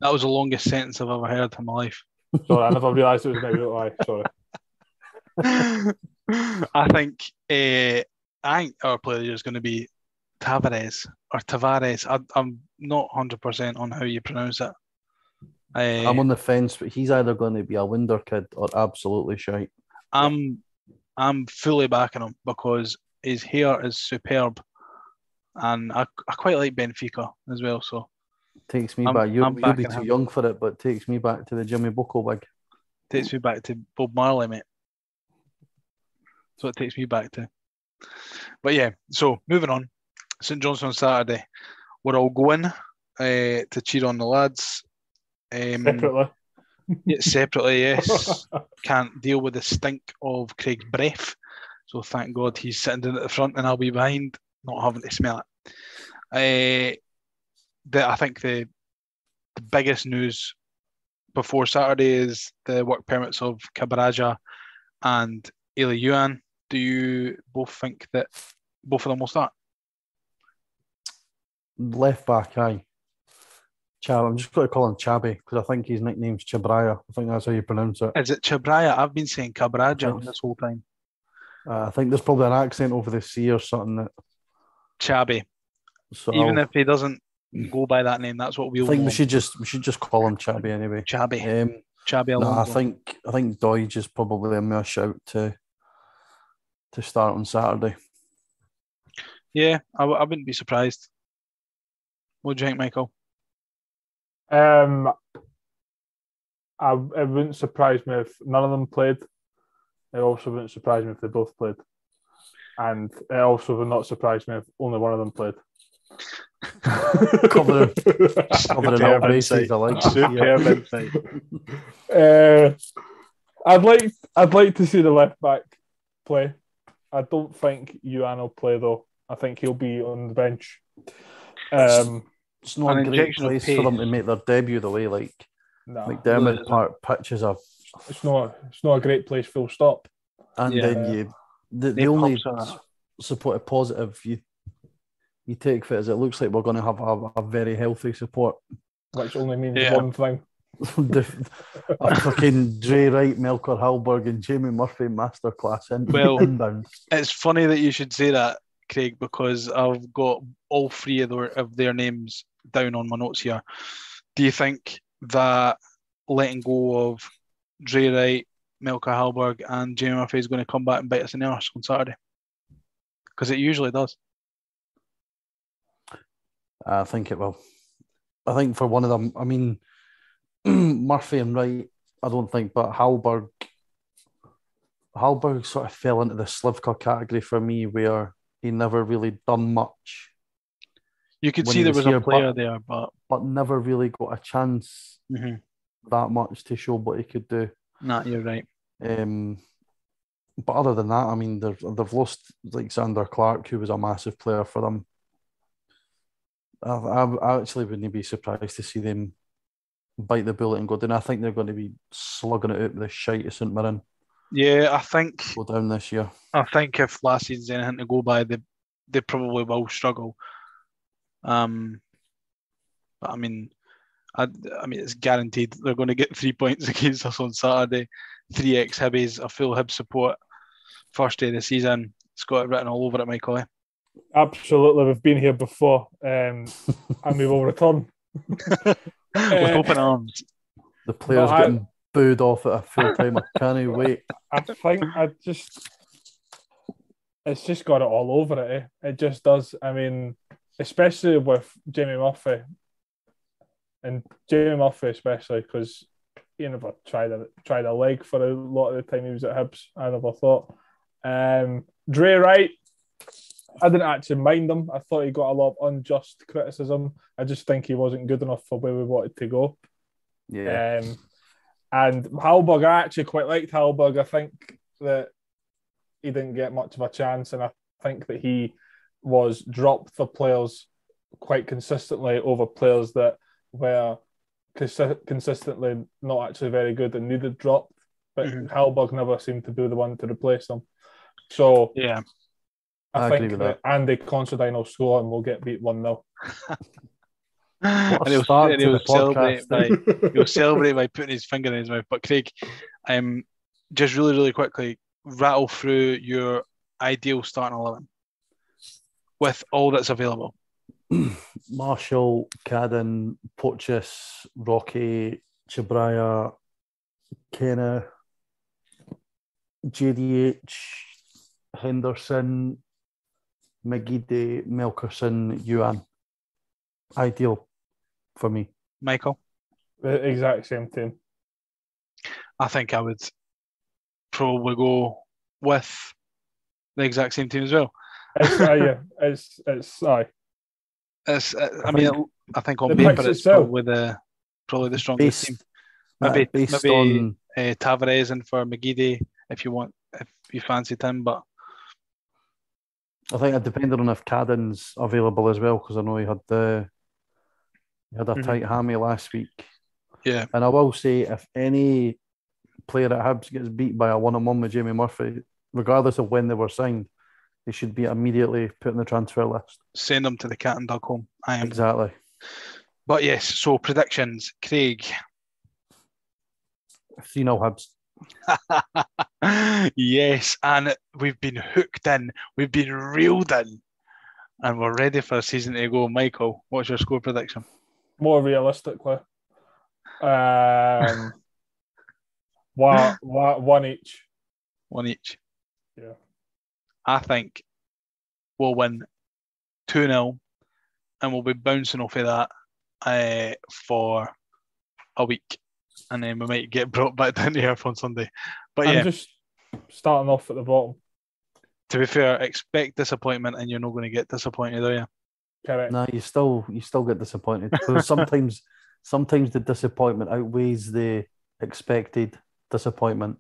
that was the longest sentence I've ever heard in my life.
Sorry, I never realised it was maybe lie. Sorry. <laughs>
I think uh, I think our player is going to be Tavares or Tavares. I, I'm not hundred percent on how you pronounce it. Uh,
I'm on the fence, but he's either going to be a Winder kid or absolutely shite.
I'm I'm fully backing him because his hair is superb, and I, I quite like Benfica as well. So
Takes me
I'm-
back. You,
I'm
you'll be too
him.
young for it, but takes me back to the Jimmy Boko wig.
takes me back to Bob Marley, mate. So it takes me back to. But yeah, so moving on. St Johnstone on Saturday. We're all going uh, to cheer on the lads. Um,
Separately.
yeah, separately, yes. <laughs> Can't deal with the stink of Craig's breath. So thank God he's sitting down at the front and I'll be behind, not having to smell it. Uh, the, I think the the biggest news before Saturday is the work permits of Cabraja and Elie Youan. Do you both think that both of them will start?
Left back, aye. Chab, I'm just going to call him Chabby because I think his nickname's Chabraya. I think that's how you pronounce it.
Is it Chabraya? I've been saying Cabraja
Yes.
this whole time.
Uh, I think there's probably an accent over the C or something. That,
Chabby.
so
Even
I'll-
if he doesn't go by that name, that's what we'll
think
know
we should just we should just call him Chabby anyway.
Chabby.
Um,
Chabby
no, I think I think Doig is probably a mere shout to to start on Saturday.
Yeah, I, w- I wouldn't be surprised. What do you think, Michael?
Um, I, it wouldn't surprise me if none of them played. It also wouldn't surprise me if they both played. And it also would not surprise me if only one of them played. <laughs>
Covering, covering
Superb
up bases,
insight.
I like
Superb
yeah.
uh, I'd like I'd like to see the left back play. I don't think Youan will play though. I think he'll be on the bench. Um,
It's not a great place for them to make their debut the way like
no,
McDiarmid
isn't.
Park pitches are,
it's not. It's not a great place. Full stop.
and
Yeah.
then you the, the only support a positive you you take for it is it looks like we're going to have a, a very healthy support.
which only means
Yeah.
one thing. <laughs>
a fucking Drey Wright, Melker Hallberg, and Jamie Murphy masterclass in
Well-
inbound.
It's funny that you should say that, Craig, because I've got all three of their, of their names down on my notes here. Do you think that letting go of Drey Wright, Melker Hallberg, and Jamie Murphy is going to come back and bite us in the arse on Saturday? Because it usually does.
I think it will. I think for one of them, I mean, <clears throat> Murphy and Wright, I don't think, but Hallberg, Hallberg sort of fell into the Slivka category for me where he never really done much,
You could see there
was here,
a player there, but
but never really got a chance
Mhm.
that much to show what he could do.
nah, you're right.
Um, but other than that, I mean, they've, they've lost like Zander Clark, who was a massive player for them. I, I, I actually wouldn't be surprised to see them bite the bullet and go down. I think they're going to be slugging it out with the shite of St Mirren
Yeah, I think
go down this year.
I think if last season's anything to go by, they they probably will struggle. Um, but I mean, I, I mean, it's guaranteed they're going to get <laughs> three points against us on Saturday. Three ex Hibbies, a full Hib support, first day of the season. It's got it written all over it, Michael. eh?
Absolutely, we've been here before, um, <laughs> and we will return.
With open arms.
The players
I-
getting booed off at a full time. I can't wait.
I think I just it's just got it all over it. Eh? It just does. I mean, especially with Jamie Murphy and Jamie Murphy, especially because he never tried a tried a leg for a lot of the time he was at Hibs. I never thought. Um, Drey Wright, I didn't actually mind him. I thought he got a lot of unjust criticism. I just think he wasn't good enough for where we wanted to go.
Yeah.
Um, and Hallberg, I actually quite liked Hallberg. I think that he didn't get much of a chance, and I think that he was dropped for players quite consistently over players that were consi- consistently not actually very good and needed dropped. But. Hallberg never seemed to be the one to replace them. So
Yeah.
I,
I agree
think
with
that, Andy Considine will score and we'll get beat 1 0. <laughs>
and he'll,
start
and
to
he'll celebrate by <laughs> he'll celebrate by putting his finger in his mouth. But Craig, um, just really, really quickly, rattle through your ideal starting eleven with all that's available. <clears throat>
Marshall, Cadden, Pochis, Rocky, Chabraya, Kenneh, JDH, Henderson, McGeady, Melkersen, Youan. Ideal for me.
Michael,
the exact same team.
I think I would probably go with the exact same team as well.
It's, uh, yeah, it's, it's, aye.
It's, uh, I
I
mean,
think
I think on
the
paper it's
itself-
probably the probably the strongest team.
Based,
Maybe-
uh, based
maybe-
on
Uh, Tavares and for McGeady if you want, if you fancied him, but
I think it depended on if Cadden's available as well, because I know he had the he had a
Mhm.
tight hammy last week.
yeah,
And I will say, if any player at Hibs gets beat by a one-on-one with Jamie Murphy, regardless of when they were signed, they should be immediately put in the transfer list.
send them to the cat and dog home. I am.
Exactly.
But yes, so predictions, Craig.
3 0 Hibs. <laughs>
yes, and we've been hooked in, we've been reeled in, and we're ready for a season to go. Michael, what's your score prediction?
More realistically, um, <laughs> one, one, one each.
One each.
Yeah.
I think we'll win 2 0, and we'll be bouncing off of that uh, for a week, and then we might get brought back <laughs> down to earth on Sunday. But yeah,
I'm just starting off at the bottom.
to be fair, expect disappointment, and you're not going to get disappointed, are you?
Correct.
No, you still you still get disappointed because <laughs> sometimes sometimes the disappointment outweighs the expected disappointment.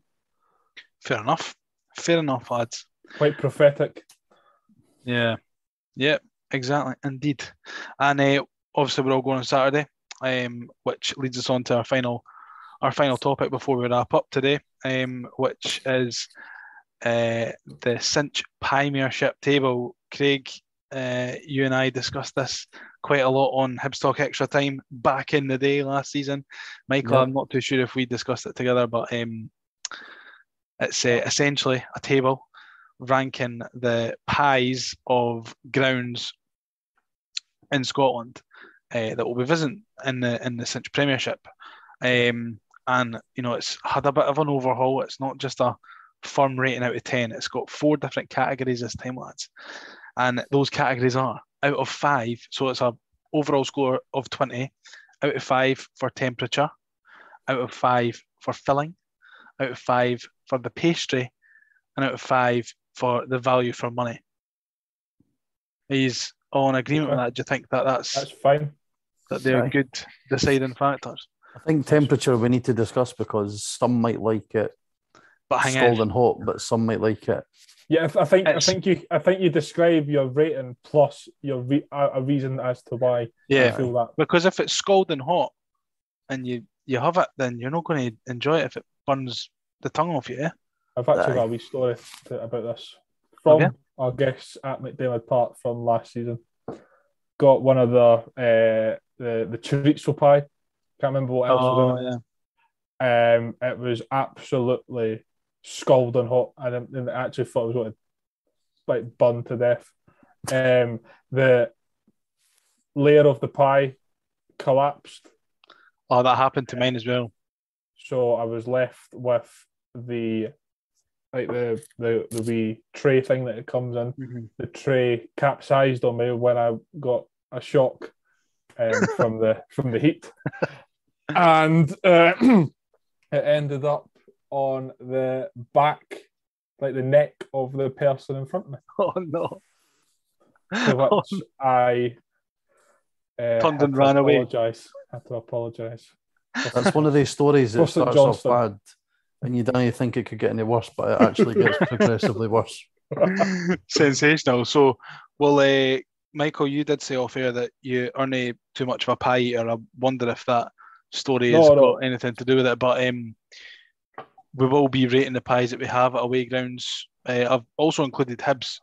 Fair enough. Fair enough, lads.
Quite prophetic.
Yeah. Yeah, exactly. Indeed. And uh, obviously we're all going on Saturday, um, which leads us on to our final our final topic before we wrap up today, um, which is uh, the Cinch Premiership table. Craig, uh, you and I discussed this quite a lot on Hibs Talk Extra Time back in the day last season. Michael,
Yeah.
I'm not too sure if we discussed it together, but um, it's uh, essentially a table ranking the pies of grounds in Scotland uh, that will be visiting in the in the Cinch Premiership. Um, and you know, it's had a bit of an overhaul. It's not just a firm rating out of ten. It's got four different categories this time, lads. And those categories are out of five, so it's a overall score of twenty. Out of five for temperature, out of five for filling, out of five for the pastry, and out of five for the value for money. He's all in agreement with that. Do you think that that's,
That's fine.
that they're
Aye.
good deciding factors?
I think temperature we need to discuss because some might like it
But hang on,
scalding hot, but some might like it.
Yeah, I I think I think you I think you describe your rating plus your re- a, a reason as to why you
yeah,
feel that.
because if it's scalding hot and you you have it, then you're not going to enjoy it if it burns the tongue off you. Eh?
I've actually got a wee story to, about this from
Okay.
our guests at McDiarmid Park from last season. Got one of the uh, the the chorizo pie. Can't remember what else was in it.
Oh, yeah.
Um, it was absolutely scalding hot, and I- I actually thought it was going to like burn to death. Um, the layer of the pie collapsed,
Oh, that happened to mine as well.
so I was left with the like the the the wee tray thing that it comes in. The tray capsized on me when I got a shock um, <laughs> from the from the heat, and uh, <clears throat> it ended up on the back, like the neck of the person in front of me. <laughs>
Oh no!
To
Oh, <laughs>
which I uh,
Turned
had
and
to
ran away.
Apologize. Had to apologize.
That's one of those stories that starts
Johnston.
off bad and you don't think it could get any worse, but it actually <laughs> gets progressively worse. <laughs>
Sensational. So, well, uh, Michael, you did say off air that you aren't uh, too much of a pie eater. I wonder if that story has
No, no.
got anything to do with it. But um, we will be rating the pies that we have at away grounds. Uh, I've also included Hibs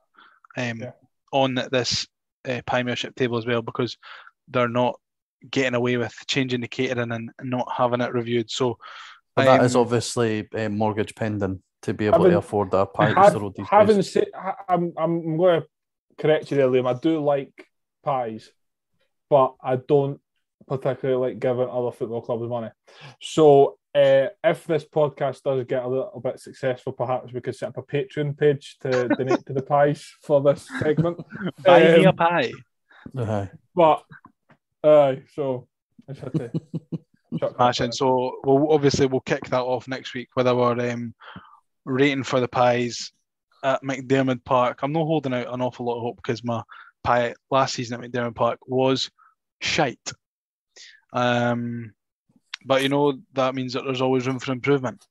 um,
Yeah.
on this uh, Premiership table as well because they're not getting away with changing the catering and not having it reviewed. So
But that is
um,
obviously uh, mortgage pending to be able
Having-
to afford a pie
Have-
the road these
having
days.
said, I'm I'm going to correct you there, Liam. I do like pies, but I don't particularly like giving other football clubs money. So, uh, if this podcast does get a little bit successful, perhaps we could set up a Patreon page to donate to the pies for this segment. <laughs>
buy me a
Um,
pie.
Aye.
But, uh, so I <laughs> just had to. chuck that
Smashing. So we'll obviously we'll kick that off next week with our um, rating for the pies at McDiarmid Park. I'm not holding out an awful lot of hope because my pie last season at McDiarmid Park was shite. Um, but you know that means that there's always room for improvement,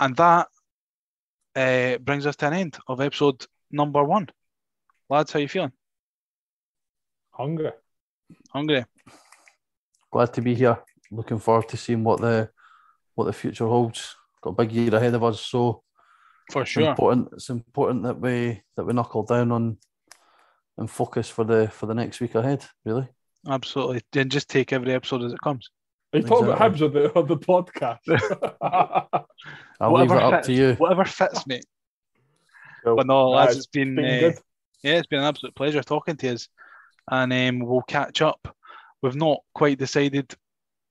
and that uh, brings us to an end of episode number one. Lads, how you feeling?
Hungry.
Hungry?
Glad to be here. Looking forward to seeing what the what the future holds. Got a big year ahead of us, so
For
it's
sure.
important. It's important that we that we knuckle down on and focus for the for the next week ahead. Really,
Absolutely. And just take every episode as it comes.
Are you talking about Hibs
Exactly.
on the, on the podcast? <laughs>
I'll leave it
Whatever
up to you.
Whatever fits, mate.
Cool.
But no,
Nah,
lads,
it's
it's been,
been
uh,
good.
yeah, it's been an absolute pleasure talking to us, and um, we'll catch up. We've not quite decided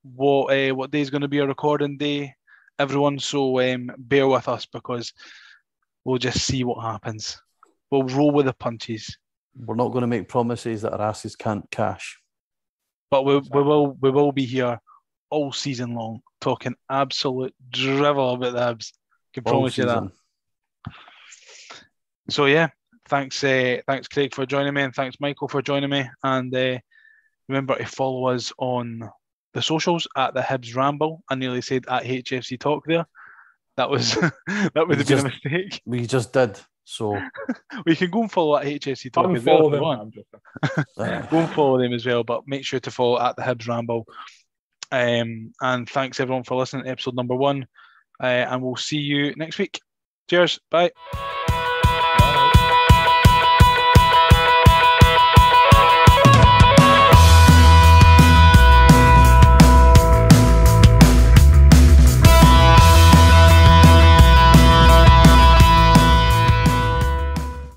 what uh, what day is going to be a recording day, everyone. So um, bear with us because we'll just see what happens. We'll roll with the punches.
we're not going to make promises that our asses can't cash.
But we, we will we will be here all season long talking absolute drivel about the Hibs. Can
all
promise you that. So yeah, thanks uh, thanks Craig for joining me and thanks Michael for joining me. And uh, remember to follow us on the socials at the Hibs Ramble. I nearly said at HFC Talk there. That was <laughs> that would have been a mistake.
We just did. So <laughs>
We can go and follow at HFC Talk as well
them.
want.
I'm joking. <laughs>
Go and follow them as well, but make sure to follow at the Hibs Ramble. Um, and thanks everyone for listening to episode number one. Uh, and we'll see you next week. Cheers. Bye.